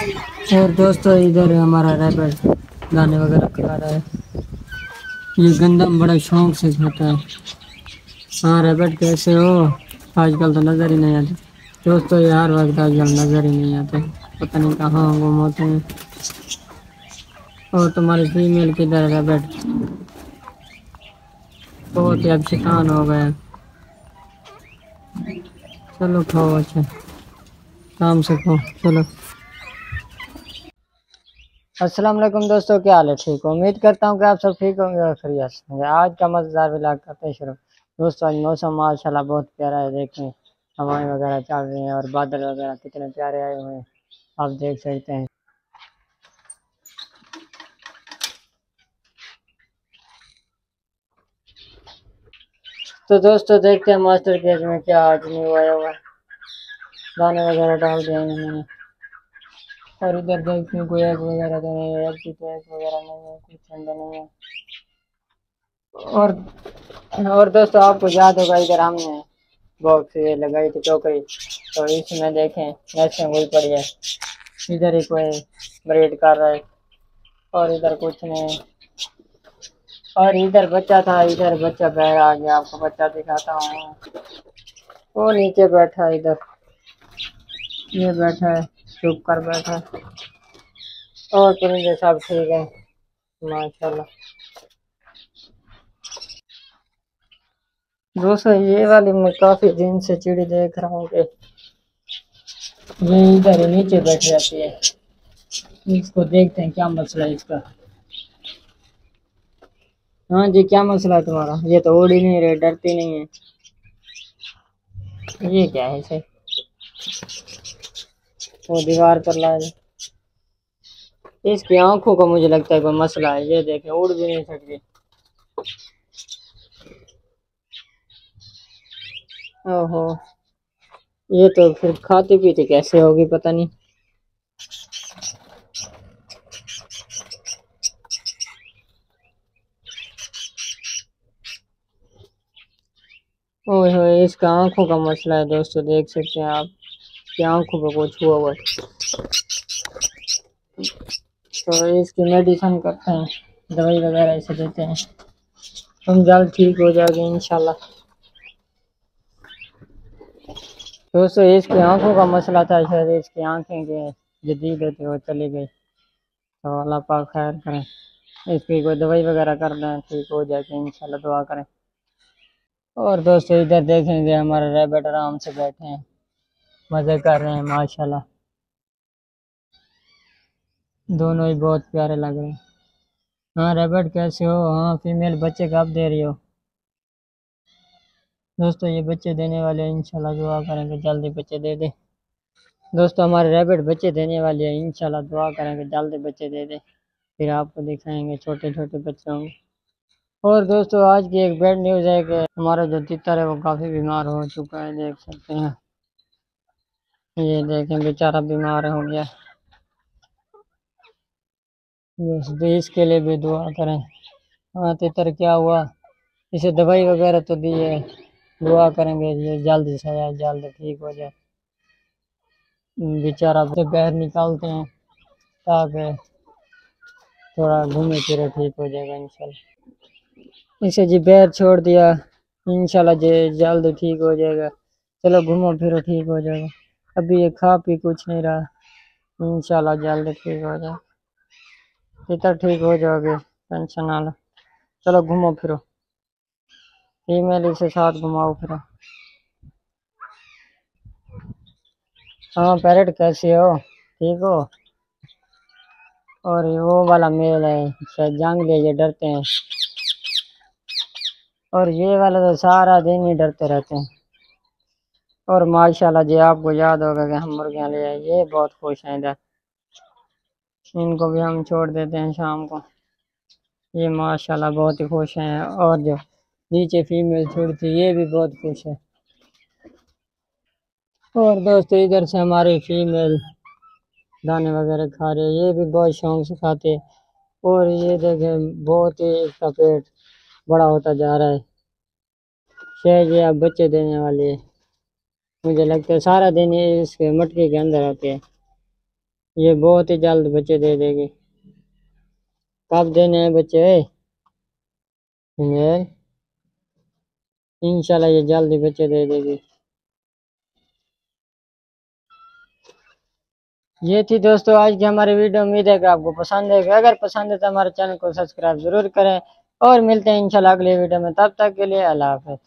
और दोस्तों, इधर हमारा रैबिट दाने वगैरह खा रहा है। ये गंदम बड़ा शौक से खाता है। हाँ रैबिट कैसे हो? आजकल तो नज़र ही नहीं आते। दोस्तों, ये हर वक्त आजकल नज़र ही नहीं आते। पता नहीं कहाँ गुम होते हैं और तुम्हारी फीमेल किधर है रैबिट बहुत ही अब शिकान हो गए। चलो खाओ अच्छा। काम से खाओ। चलो। अस्सलाम वालेकुम दोस्तों, क्या हाल है? ठीक हो? उम्मीद करता हूँ कि आप सब ठीक होंगे और खरीत होंगे। आज का मज़ेदार व्लॉग करते हैं शुरू। दोस्तों, आज मौसम माशाल्लाह बहुत प्यारा है, देखें। हवाएँ वगैरह चल रही हैं और बादल वगैरह कितने प्यारे आए हुए हैं। आप देख सकते हैं। तो दोस्तों, देखते हैं मास्टर केज में क्या आज नहीं हुआ हुआ दाने वगैरह डाल दिए मैंने और इधर देखते हैं कोई एग वगैरह तो नहीं है एग तो एग वगैरह नहीं है कुछ अंदर नहीं है। और और दोस्तों, आपको याद होगा, इधर हमने बॉक्स ये लगाई थी टोकरी तो इसमें देखें ऐसे वही पड़ी है। इधर ही कोई ब्रेड कर रहा है और इधर कुछ नहीं। और इधर बच्चा था, इधर बच्चा बैठ आ गया, आपको बच्चा दिखाता हूँ। वो नीचे बैठा इधर। ये बैठा है। चुप कर बैठा। और परिंदे सब ठीक है। माशाल्लाह। दोस्तों, ये वाली मैं काफ़ी दिन से चिड़ी देख रहा हूँ कि ये इधर नीचे बैठ जाती है। इसको देखते हैं, क्या मसला है इसका। हाँ जी, क्या मसला है तुम्हारा? ये तो उड़ ही नहीं रहे, डरती नहीं है। ये क्या है इसे? वो दीवार पर लाए इसकी आँखों का मुझे लगता है कोई मसला है, ये देखे, उड़ भी नहीं सकती। ओहो, ये तो फिर खाती पीती कैसे होगी, पता नहीं। ओए होए, इसका आँखों का मसला है दोस्तों, देख सकते हैं आप। इसकी आँखों पे कुछ हुआ हुआ। तो इसकी मेडिसिन करते हैं। दवाई वगैरह इसे देते हैं। तुम जल्द ठीक हो जाओगे इंशाल्लाह। दोस्तों, इसकी आँखों का मसला था, शायद इसकी आँखें के जदीद होती वो चली गई। तो अल्लाह पाक खैर करें। इसकी कोई दवाई वगैरह कर दें, ठीक हो जाएगी इनशाला दुआ करें। और दोस्तों, इधर देखेंगे, हमारे रैबिट आराम से बैठे हैं। मज़े कर रहे हैं, माशाल्लाह। दोनों ही बहुत प्यारे लग रहे हैं। हाँ रैबिट कैसे हो? हाँ फीमेल बच्चे कब दे रही हो? दोस्तों, ये बच्चे देने वाले हैं, इंशाल्लाह दुआ करेंगे, जल्दी बच्चे दे दे। दोस्तों, हमारे रैबिट बच्चे देने वाले हैं, इंशाल्लाह दुआ करेंगे, जल्दी बच्चे दे दे। फिर आपको दिखाएँगे छोटे छोटे बच्चों होंगे और दोस्तों, आज की एक बैड न्यूज़ है कि हमारा जो तितर है, वो काफ़ी बीमार हो चुका है, देख सकते हैं। ये देखें, बेचारा बीमार हो गया। इसके लिए भी दुआ करें। हाँ तितर, क्या हुआ? इसे दवाई वगैरह तो दी है। दुआ करेंगे, ये जल्द से जल्द ठीक हो जाए। बेचारा से पैर निकालते हैं, ताकि थोड़ा घूमे फिरे ठीक हो जाएगा, इंशाल्लाह। इसे जी पैर छोड़ दिया, इंशाल्लाह जे जल्द ठीक हो जाएगा। चलो घूमो फिरो, ठीक हो जाएगा। अभी ये खा पी कुछ नहीं रहा। इंशाल्लाह जल्द ठीक हो जाए। इतना ठीक हो जाओगे टेंशन ना लो। चलो घूमो फिरो। फीमेल इसे साथ घुमाओ फिरो। हाँ पैरेट कैसे हो? ठीक हो? और वो वाला मेल है, शायद जान ले ये डरते हैं। और ये वाला तो सारा दिन ही डरते रहते हैं। और माशाल्लाह जी, आपको याद होगा कि हम मुर्गियाँ ले आए, ये बहुत खुश हैं इधर। इनको भी हम छोड़ देते हैं शाम को। ये माशाल्लाह बहुत ही खुश हैं, और जो नीचे फीमेल छोड़ी थी, ये भी बहुत खुश है। और दोस्तों, इधर से हमारे फीमेल दाने वगैरह खा रहे हैं, ये भी बहुत शौक से खाते हैं। और ये देखें, बहुत ही इसका पेट बड़ा होता जा रहा है। शायद ये अब बच्चे देने वाले है। मुझे लगता है सारा दिन इसके मटके के अंदर आते हैं। ये बहुत ही जल्द बच्चे दे देगी। कब देने हैं बच्चे? इंशाल्लाह ये जल्द ही बच्चे दे देगी। ये थी दोस्तों आज की हमारी वीडियो। उम्मीद है कि आपको पसंद है। अगर पसंद है तो हमारे चैनल को सब्सक्राइब ज़रूर करें। और मिलते हैं इंशाल्लाह अगले वीडियो में। तब तक के लिए अल्लाह हाफ़